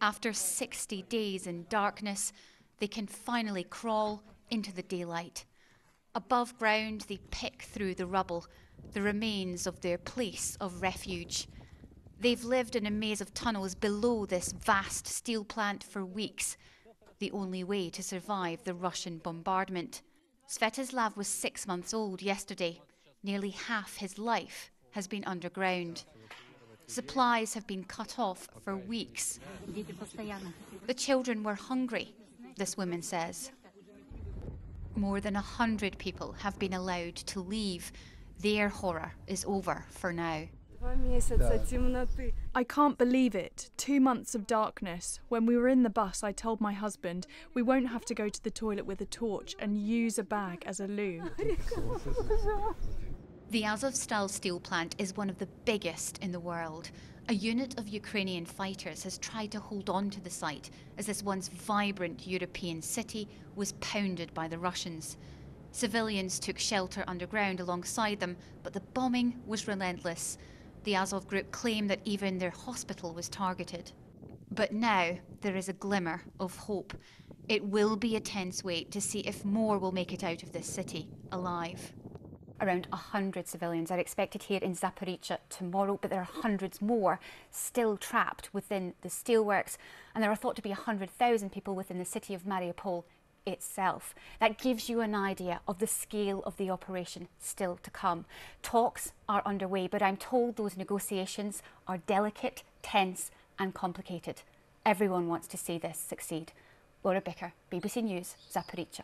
After 60 days in darkness, they can finally crawl into the daylight. Above ground, they pick through the rubble, the remains of their place of refuge. They've lived in a maze of tunnels below this vast steel plant for weeks, the only way to survive the Russian bombardment. Svetoslav was six months old yesterday. Nearly half his life has been underground. Supplies have been cut off for weeks. The children were hungry, this woman says. More than a hundred people have been allowed to leave. Their horror is over for now. I can't believe it. Two months of darkness. When we were in the bus, I told my husband we won't have to go to the toilet with a torch and use a bag as a loo. The Azovstal steel plant is one of the biggest in the world. A unit of Ukrainian fighters has tried to hold on to the site as this once vibrant European city was pounded by the Russians. Civilians took shelter underground alongside them, but the bombing was relentless. The Azov group claim that even their hospital was targeted. But now there is a glimmer of hope. It will be a tense wait to see if more will make it out of this city alive. Around 100 civilians are expected here in Zaporizhia tomorrow, but there are hundreds more still trapped within the steelworks, and there are thought to be 100,000 people within the city of Mariupol itself. That gives you an idea of the scale of the operation still to come. Talks are underway, but I'm told those negotiations are delicate, tense, and complicated. Everyone wants to see this succeed. Laura Bicker, BBC News, Zaporizhia.